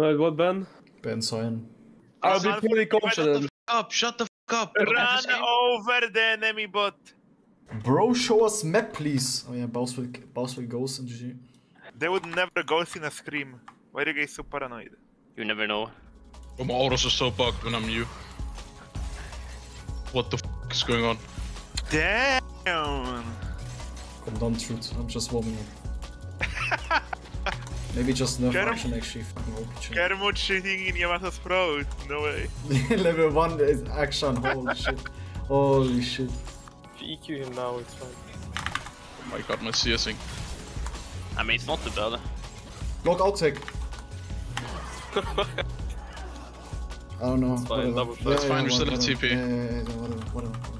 Uh, what Ben? Ben Cyan. I'll be pretty confident. Up, shut the fuck up. Run over the enemy bot. Bro, show us map, please. Oh yeah, Baus will, Baus will ghost and GG. They would never ghost in a scream. Why are you guys so paranoid? You never know. Oh, my autos are so bugged when I'm you. What the f is going on? Damn! Come down, truth. I'm just warming up. Maybe just nerf Get Akshan actually fucking OP chain. Kermit shitting in Yamato's throat. No way. Level 1 is Akshan, holy shit. Holy shit. If you EQ him now, it's fine. Oh my god, my CSing. I mean, it's not too bad. Block out tech. I don't know. fine, whatever. double Yeah, flash. It's fine, we're still whatever. in TP. Yeah, yeah, yeah, yeah, whatever, whatever, whatever.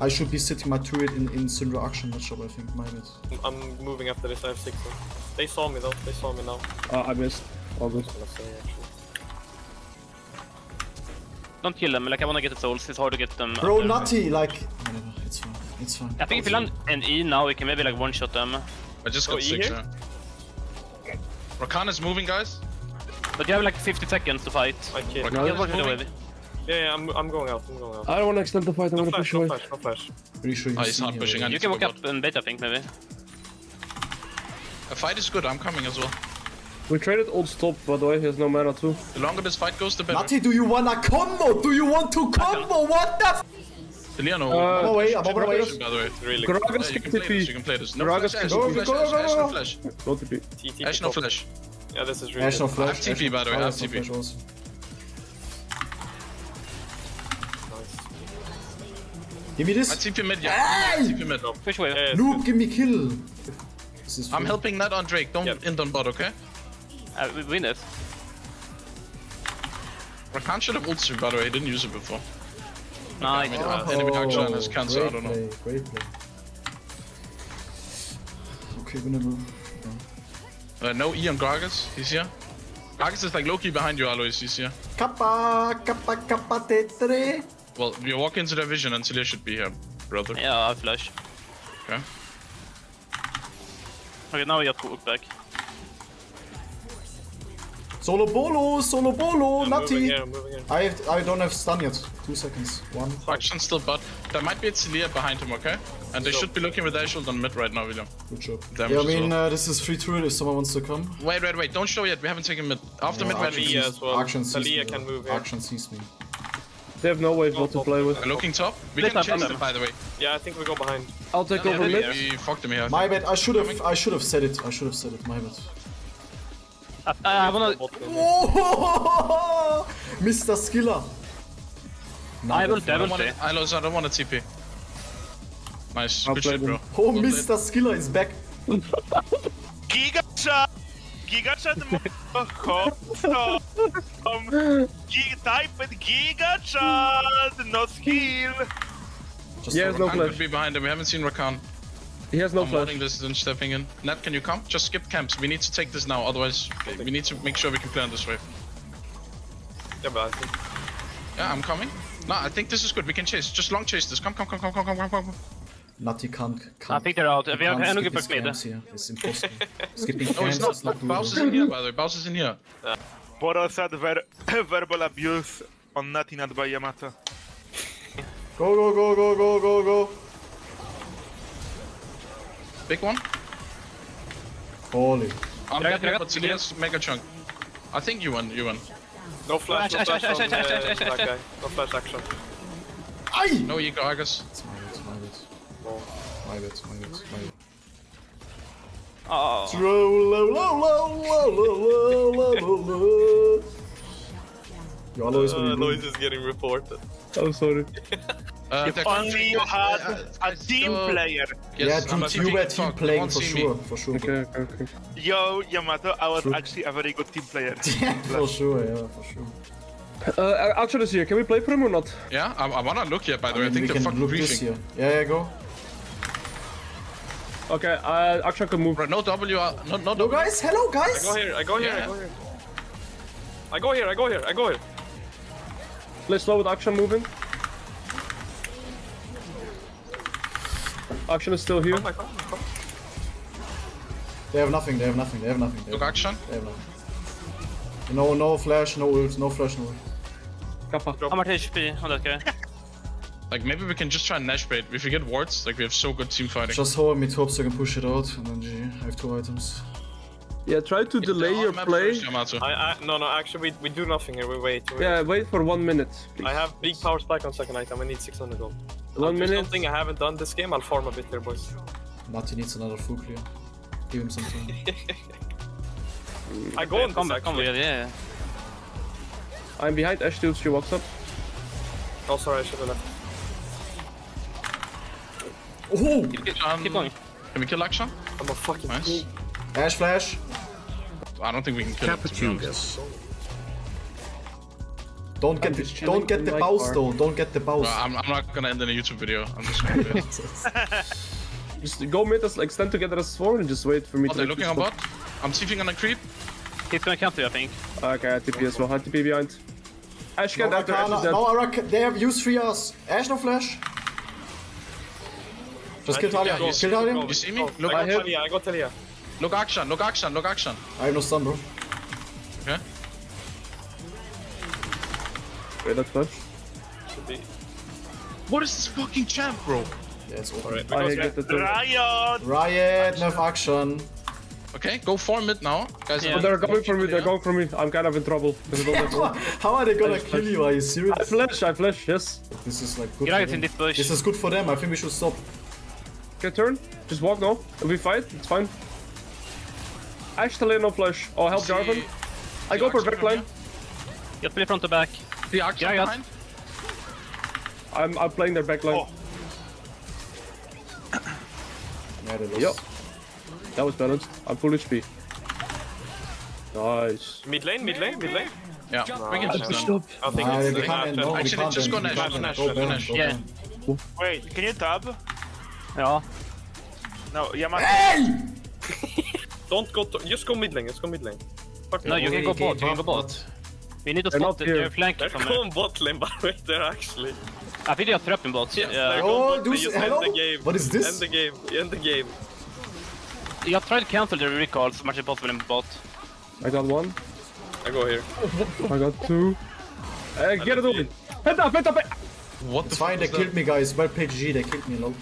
I should be sitting my turret in, in Syndra Akshan matchup, I think, my bad. I'm moving after this. I have six. Then. They saw me though. They saw me now. Uh, I missed. All good. I'm gonna say actually. Don't kill them, like I wanna get the souls, it's hard to get them. Bro, under. nutty, like. Whatever, it's fine, it's fine. I think if we land an E now, we can maybe like one shot them. I just Oh, got you six, here? yeah. Rakan is moving, guys. But you have like 50 seconds to fight. I can't. No, can moving. Away. Yeah, yeah, I'm, I'm going out. I'm going out. I don't want to extend the fight. I'm No gonna push no away. flash, no flash. Pretty sure you Oh, he's not pushing already. You can walk go up and bait, I think, maybe. The fight is good, I'm coming as well. We traded old stop, by the way. He has no mana too. The longer this fight goes, the better. Nutty, do you wanna combo? Do you want to combo? What the f- Liano, Uh, I'm away, I'm generation, away. by the way. It's really Gragas Yeah, you skip can play this, you TP. can play this. No Gragas flash, Ash, skip no TP. flash, Go, go, Ash, go, Ash, go, no go. flash. Go TP. TT. Ash, no flash. Yeah, this is really. Ash no good. flash. I have TP, Ash no- by the way, I have Ash no TP. Give me I this. TP mid, yeah. Hey! TP mid. Push away. Yeah, Luke, give me kill. This is I'm free. helping Nat on Drake, don't Yep. end on bot, okay? Uh, we win it. Rakan should have ulti, by the way, he didn't use it before. No, I I mean, did. uh, enemy Akshan has cancer, I don't know. Play, great play. Okay, winnable. Uh, no E on Gragas, he's here. Gragas is like Loki behind you, Alois, he's here. Kappa, kappa, kappa, tetre. Well, you walk into their vision and Celia should be here, brother. Yeah, I flash. Okay. Okay, now we got hook back. Solo bolo, solo bolo, I'm moving nutty. here, I'm moving here. I have, I don't have stun yet. Two seconds. One. Akshan still bot. There might be a Celia behind him, okay? And they Sure. should be looking with their shield on mid right now, William. Good job. Damage yeah, I mean, well. uh, this is free turret if someone wants to come. Wait, wait, wait, don't show yet, we haven't taken mid. After mid, Yeah, we're Taliyah as well. Akshan sees Taliyah me. can move here. Akshan sees me. They have no wave bot to play with. We're looking top. We This can time, chase this them, by the way. Yeah, I think we go behind. I'll take Yeah, over yeah, mid. yeah. We fucked them here. I My bad. I should have. I should have said it. I should have said it. My bad. I wanna. Bot lane. Whoa! Mr. Skiller. I will I devil don't want say. I lost, I don't want to TP. Nice, I'll good shit, bro. Oh, Well played. Mr. Skiller is back. Giga shot! Giga shot motherfucker! Um, Giga type with Giga shot! No skill! Just He has no Rakan flash. could be behind him. We haven't seen Rakan. He has no I'm flash. holding this and stepping in. Nat, can you come? Just skip camps. We need to take this now. Otherwise, we need to make sure we can play on this wave. Yeah, but I think. Yeah, I'm coming. No, I think this is good. We can chase. Just long chase this. Come, come, come, come, come, come, come, come. Nutty can't. can't I think they're out. he We are can't gonna skip get his back mid. camps here. It's impossible. Skipping oh, No, camps it's not. is Baus is in here, by the way. Baus is in here. Boros had ver verbal abuse on Nati not by Yamato. Go, go, go, go, go, go, go. Big one. Holy. I'm Yeah, dead here, yeah, but yeah. Celia's mega chunk. I think you won. You won. No flash, no Ash, flash Ash, on Ash, Ash, uh, Ash, Ash, that Ash, guy. No flash Akshan. Aye! No ego, Argus. It's my bad, my bad. No. My bad, my bad, my bad. low. You always Uh, will noise is getting reported. I'm sorry. Uh, If only you had a team so- player. Yeah, Yes, I'm dude, a you were TP. team Fuck, playing for see me. sure, for sure. Okay, okay, okay. Yo, Yamato, I was True. actually a very good team player. for sure, yeah, for sure. Uh, Akshan is here. Can we play for him or not? Yeah, I, I wanna look here, by the way. I think we they're fucking look briefing. Yeah, yeah, go. Okay, uh, Akshan can move. Bro, no W, uh, no, no No, W. guys, hello, I guys. go here, I go here, I go here. I go here, I go here, I go here. Play slow with Akshan moving. Akshan is still here. Oh my god. They have nothing. They have nothing. They have nothing. They Look, have, action. they have nothing. No, no flash, no ult, no flash, no ult. Kappa. I'm at HP on that guy. Like maybe we can just try and Nash bait. If we get wards, like we have so good team fighting. Just hold me top so I can push it out, and then GG. I have two items. Yeah, try to delay your map play. first, Yamato. I, I, no, no, actually, we, we do nothing here. We wait. We. Yeah, wait for one minute, please. I have big power spike on second item. I need 600 gold. one There's minute. something I haven't done this game. I'll farm a bit here, boys. Nati needs another full clear. Give him some time. I go on Come back, come actually. back, yeah. I'm behind Ash till she walks up. Oh, sorry, I should have left. Oh! Keep, Um, keep going. Can we kill Akshan? I'm a fucking Nice. Ash flash. I don't think we can kill him. to be honest. Capatungus. Don't get I'm the, don't get the my bows car. though. Don't get the bows. Well, I'm, I'm not gonna end in a YouTube video. I'm just gonna do it. Just go mid us, like stand together as four and just wait for me Oh, to. they're like, looking on stop. bot. I'm TPing on a creep. He's gonna counter you, I think. Okay, I TP as well. I TP behind. Ash no, can after Ash is Arcana, dead. no, Araka, they have used three Rs. Ash no flash. Just kill Taliyah. yeah, Kill Taliyah. You see me? Look, I I got hit. Taliyah, I got Taliyah. look Akshan, look Akshan, look Akshan. I have no stun, bro. Okay. Wait, that's flash. Should be. What is this fucking champ, bro? Yeah, it's over. Alright, I get the. Riot! Riot, nerf Akshan. Okay, go for mid now, guys. Yeah. Oh, they're coming for me, they're going for me. I'm kind of in trouble. because I don't have gold. How are they gonna just kill you? Are you serious? I flash, I flash, yes. This is like good Get for them. in this bush. This is good for them. I think we should stop. Okay, turn. Just walk now. If we fight, it's fine. Ash Taliyah, no flash. Oh, help See- Jarvan. I go for Akshan from backline. Get play front to back. The Akshan Yeah, I got- behind. I'm, I'm playing their backline. Oh. Yeah, they. Yep. That was balanced. I'm full HP. Nice. Mid lane, mid lane, mid lane. Yeah, we can just Pushed done. up. I think Nah, it's they the can't end. No, Actually, just end. go We Nash, can't go. Nash, Go go Nash. Yeah. Wait, can you tab? Ja. No, Yamato. Don't go to, just go mid lane, just go mid lane. Fuck No, you can go bot, you can go bot. We need to They're spot the, here. flank They're from going bot lane, by the way, they're actually. I think they are trapping bots. They're Yeah. going Oh, bot lane, do- just hello? End the game. What is this? End the game, end the game. Jag tried to cancel the recall as much as possible in bot. I got one. I go here. I got two. Uh, get it on. Head up, head up. head- What the It's fine. They fuck was killed me, guys. Well played, GG. They killed me. Lol.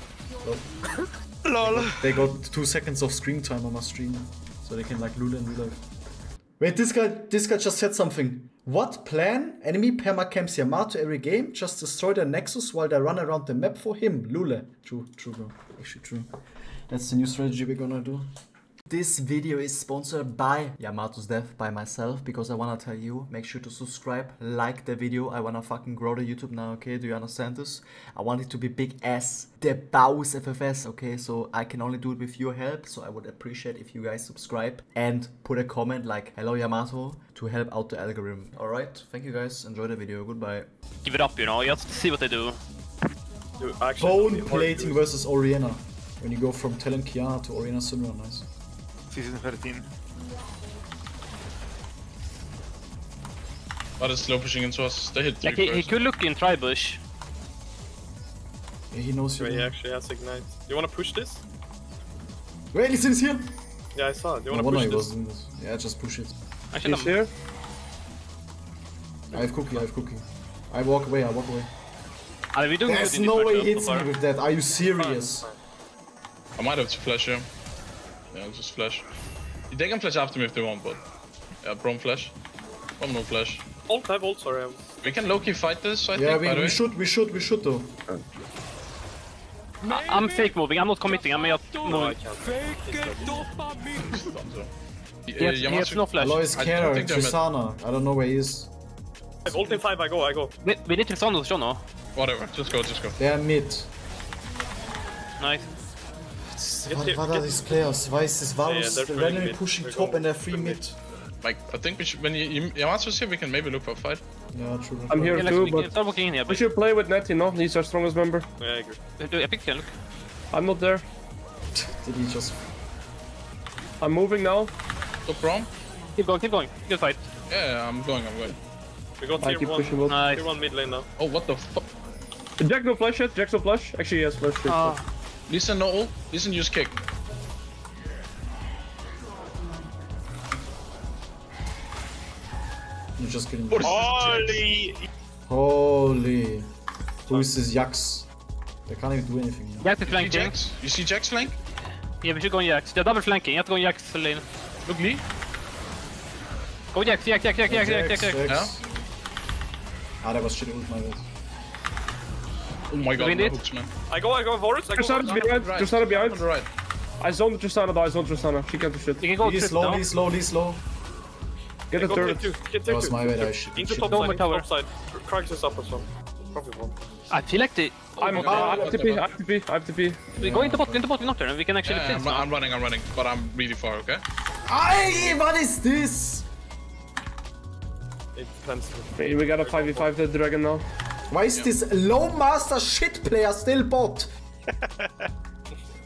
Lol. They got two seconds of screen time on my stream, so they can like lula and life. Wait, this guy, this guy just said something. What plan? Enemy permacamps Yamato every game. Just destroy their nexus while they run around the map for him. Lule. True, true, bro. Actually, true. That's the new strategy we're gonna do. This video is sponsored by Yamato's Death by myself because I wanna tell you, make sure to subscribe, like the video. I wanna fucking grow the YouTube now, okay? Do you understand this? I want it to be big as the Baus FFS, okay? So I can only do it with your help, so I would appreciate if you guys subscribe and put a comment like hello Yamato to help out the algorithm. Alright, thank you guys, enjoy the video, goodbye. Give it up, you know. Just see what they do. Dude, actually, Bone it'll be hard plating versus Orianna. When you go from Talon Qiyana to Orianna Syndra, nice. Season 13. But it's slow pushing into us. They hit three Like he, he could look in tribush. Yeah, he knows you. He actually has ignite. You wanna push this? Wait, listen, he's here! Yeah, I saw it. Do You wanna wonder push he this? was doing this. Yeah, just push it. Actually, He's I'm, here. I have cookie, I have cookie. I walk away, I walk away. I mean, we doing There's no way he hits so me with that. Are you serious? I might have to flash here. Yeah, I'll just flash. They can flash after me if they want, but yeah, Braum flash. Braum no flash. Ult, have ult, sorry. We can low key fight this. I Yeah, think. we, we should, we should, we should though. I, I'm fake moving. I'm not committing. I'm just No, I moving. can't. He has, he has no flash. Alois I don't Kara, think they're mid. Tristana. I don't know where he is. I have ult in 5, I go, I go. We, we need to sound the show now. Whatever. Just go. Just go. They are mid. Nice. What, what are get- these players? Why is this yeah, Varus they're pretty randomly mid. pushing They're top and they're free mid? Like I think we should. When you, Yamato's here, we can maybe look for a fight. Yeah, true. I'm here Yeah, too, we but start walking in here. we should play with Netty, no? He's our strongest member. Yeah, I agree. do epic can look. I'm not there. Did he just... I'm moving now. Go Braum. Keep going, keep going. Good fight. Yeah, yeah, I'm going. I'm going. We got I tier keep 1. pushing. Nice. Tier 1 mid lane now. Oh, what the fuck? Jack no flash yet. Jax no flash. Actually, he has flash. yet. Ah, Listen, no ult. Listen, use kick. You just kidding. Holy! Holy. Who is this Jax? They can't even do anything. now. Jax is You see flanking. Jax? You see Jax flank? Yeah, we should go on Jax. They're double flanking. You have to go on Jax lane. Look, Lee. Go Jax, Jax, Jax, Jax, Jax, Jax, Jax, Jax. Jax. Ah, that was shit ult, my bad. Oh my god, win no hooks, man. I go, I go forwards. I go Tristana forwards. behind. Right. Tristana behind. On the right. I zoned Tristana, though. I zoned Tristana. She can't do shit. You can go He's Trist slow, now. he's slow, he's slow. Get a Go turret. K2, K2, That was my bad, I shit. Into shit. top side, my into tower. top side. Crack this up as well. Probably one. I feel like they... I'm, uh, I have to pee, I have to pee, I have to pee. We go into bot, into bot, we knock there, and we can actually Yeah, flinch I'm. I'm running, I'm running, but I'm really far, okay? Aye, what is this? It depends. Hey, we got a 5v5 the dragon now. Why is this low master shit player still bot?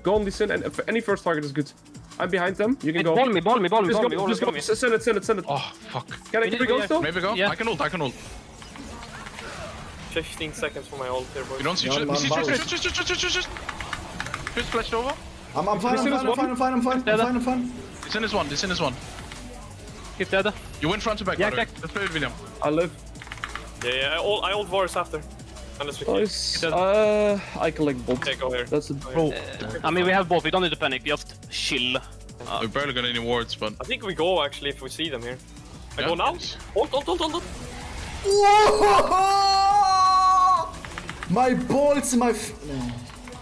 Go on the sin, and if any first target is good. I'm behind them. You can Wait, go. Ball me, ball me, ball me, Just ball go, me, just go. me. S- Send it, send it, send it. Oh, fuck. Can I, can we go still? Maybe go? Yeah. I can ult, I can ult. 15 seconds for my ult here, boys. You don't see Yeah, shit. man, You see Varus. shit, shit, shit, shit, shit, shit, shit. Fist flashed over. I'm, I'm fine, I'm Listen, fine, I'm this fine, I'm fine, I'm fine, I'm Yeah, fine, I'm fine. This in is one, this in is one. He's dead. You win front to back, Yeah, by the way. back. Let's play with William. I live. Yeah, yeah, I ult, I ult Varus after. Unless we keep. Uh, I collect bolt. Okay, go here. That's it. Bro, I mean, we have both. We don't need to panic. Just chill. we barely got any wards, but... I think we go actually if we see them here. I Yeah. go now? Ult, ult, ult, ult, ult. Whoa! My balls my. F no.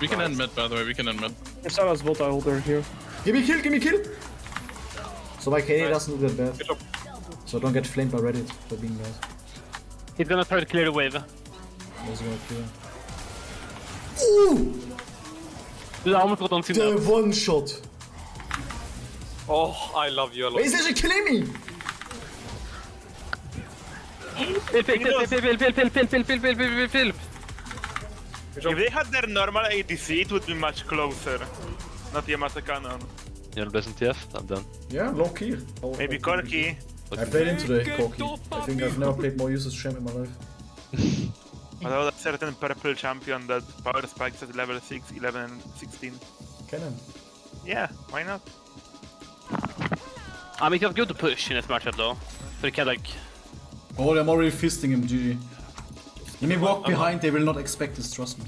We can end mid, by the way, we can end mid. Tristana's bolt, I hold her here. Give me kill, give me kill. So my KD Nice. doesn't look that bad. So don't get flamed by Reddit for being bad. He's gonna try to clear the wave. Also gonna clear. Ooh! Dude, I almost got on The Cinder. one shot. Oh, I love you a lot. He's actually killing me. Pill, pill, pill, pill, pill, pill, pill, pill, pill, pill, pill, pill, pill, pill. If they had their normal ADC, it would be much closer. Not Yamata Cannon. You're the best in TF? I'm done. Yeah, low key. Oh, Maybe okay. Corki. I played him today, Corki. I think I've never played more useless champ in my life. Although a certain purple champion that power spikes at level 6, 11, and 16. Cannon. Yeah, why not? I mean, it's good to push in this matchup though. So you can like... Oh, I'm already fisting him, GG. Let me walk oh, behind, they will not expect this, trust me.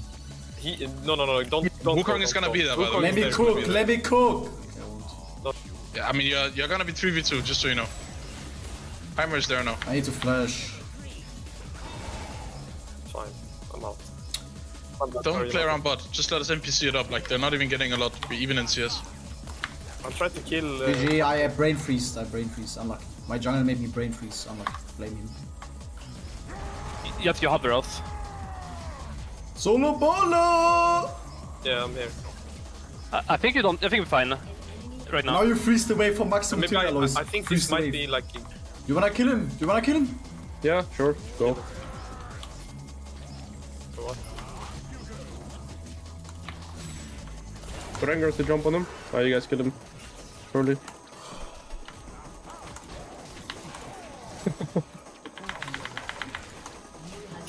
He, no, no, no, don't. don't Wukong go, is gonna go. be there, by the way. Let me cook, let me cook! Yeah, I mean, you're, you're gonna be 3v2, just so you know. Heimer is there now. I need to flash. Fine, I'm out. I'm Don't play around bot, just let us NPC it up, like, they're not even getting a lot, even in CS. I'm trying to kill. Uh, GG, I have brain freeze, I brain freeze, unlucky. My jungle made me brain freeze, unlucky. Blame him. Just you hover us. Solo bolo! yeah, I'm here. I, I think you don't... I think we're fine. Right Now now. you freeze the wave for maximum Maybe I. I, I think Freeze this might wave. be like. You wanna kill him? You wanna kill him? Yeah, sure. Go. What? Rengar to jump on him. Oh, you guys kill him. Early.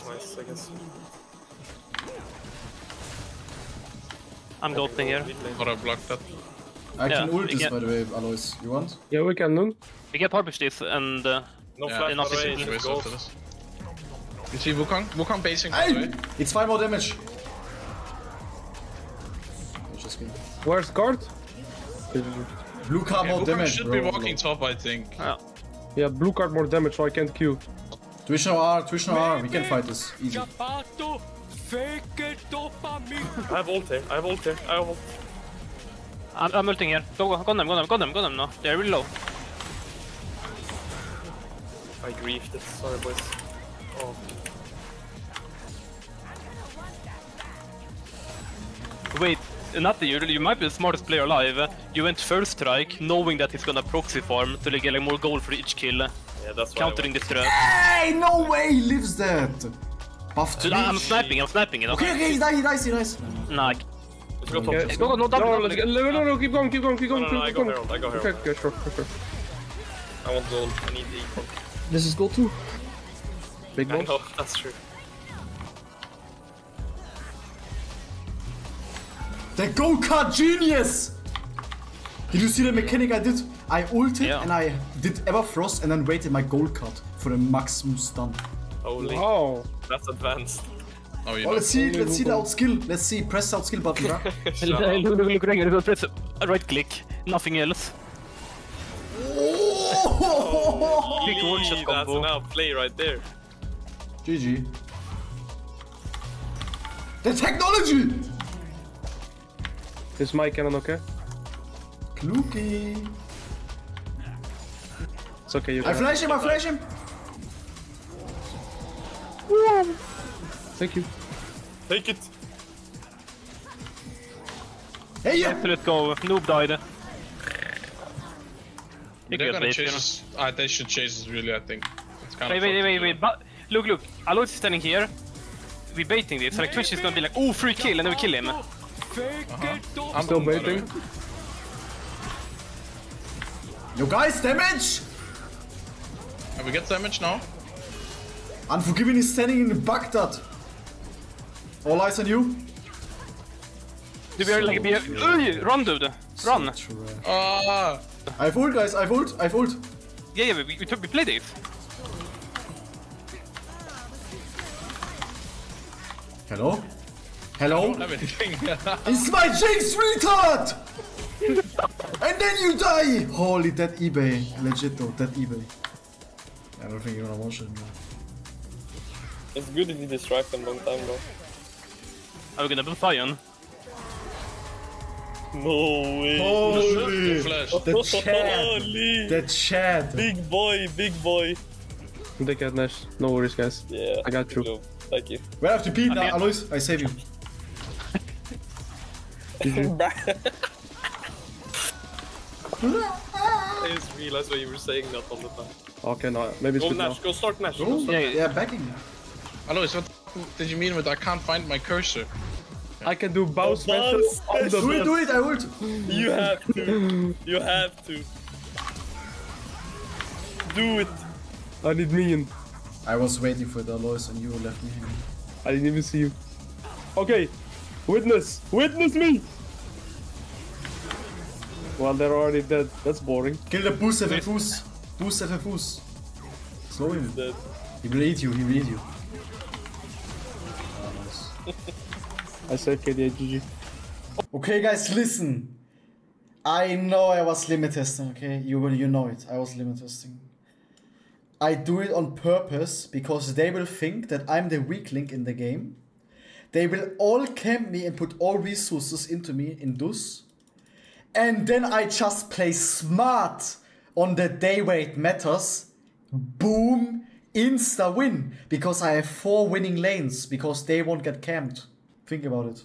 Nice, I guess. I'm goating here. But I blocked that. I Yeah, can ult this get- by the way, Alois. You want? Yeah, we can then. We can publish this and... Uh, No Yeah, flash, enough by the is way, in just Waste go. after this. You see Wukong? Wukong basing, by the Hey! way. It's 5 more damage. I'm just kidding. Where's guard? Blue card Yeah, more Wukong damage, should bro. be walking top, I think. yeah. Yeah, blue card more damage, so I can't queue. Twitch no R, Twitch no R. We can fight this. Easy. I have ult here, I have ult here, I have ult. I'm, I'm ulting here. Go, go, gun them, gun them, gun them, gun them now. They're really low. I griefed it, sorry boys. Oh. Wait, Natti, you, you might be the smartest player alive. You went first strike, knowing that he's gonna proxy farm to get like more gold for each kill, Yeah, that's why countering the threat. Hey, no way he lives that. Buff Dude, Twitch. I'm sniping, I'm sniping it. Okay, okay, he dies, he dies, he dies. Nah, Let's go top. Okay. go, go, no, double, No, let's get, no, no, no, keep going, keep going, keep No, going, no, no, I keep go going. Herald, I go Okay, Herald. okay, sure, sure, sure. I want gold, I need the equal. This is goal two. Big I balls. know, that's true. The go kart genius. Did you see the mechanic I did? I ulted Yeah. and I did Everfrost and then waited my gold card for the maximum stun. Holy, Oh. that's advanced. Oh, you Oh, let's see, let's see the Wukong. out skill. Let's see, press the out skill button, bro. Shut up. Look, look, look, right press a right click, nothing else. Oh! Big one shot Lee, That's combo. an outplay right there. GG. The technology! Is my cannon okay? Kluki. It's okay, you I flash him, I flash him. Thank you. Take it. Hey, yeah. So let's go, noob died. You They're can gonna late, chase you know. us. Uh, they should chase us, really, I think. It's kind Wait, of wait, fucked wait, wait, look, look, Alois is standing here. We baiting this, like Twitch is gonna be like, oh, free kill, and then we kill him. I'm Still I'm waiting. gonna- Yo, guys, damage! Have we get damage now? Unforgiven is standing in the Baghdad. All eyes on you. Do we are like, be Ugh, run dude, run. Ah! I've ult, guys, I've ult, I've ult. Yeah, yeah, we, we, we play this. Hello? Hello? It's my Jinx retard! and then you die! Holy, that eBay. Legit though, that eBay. I don't think you're gonna watch it. man. It's good if you distract them long time though. Are we gonna build Zion? No way. Holy! Flash. The Chad! Holy. The Chad! Big boy, big boy. Take it, Nash. No worries, guys. Yeah. I got you. good job. Thank you. Where have to pee now, mean- Alois? I save you. I just realized what you were saying that all the time. Okay, no, maybe it's Go good now. Go start Nash. Go start. Yeah, yeah, backing. Alois, what the f- did you mean with I can't find my cursor? I can do bow smashes bow on the Do it, do it, I ult. You have to. You have to. Do it. I need minion. I was waiting for the Alois and you left me hanging. I didn't even see you. Okay, witness, witness me. Well, they're already dead. That's boring. Kill the boost FFUs. Boost FFUs. Slow him. Dead. He will eat you, he will eat you. I said KDA GG. Okay, guys, listen. I know I was limit testing, okay? You will, you know it. I was limit testing. I do it on purpose because they will think that I'm the weak link in the game. They will all camp me and put all resources into me in Dus. And then I just play smart on the day where it matters. Boom, insta win. Because I have four winning lanes because they won't get camped. Think about it.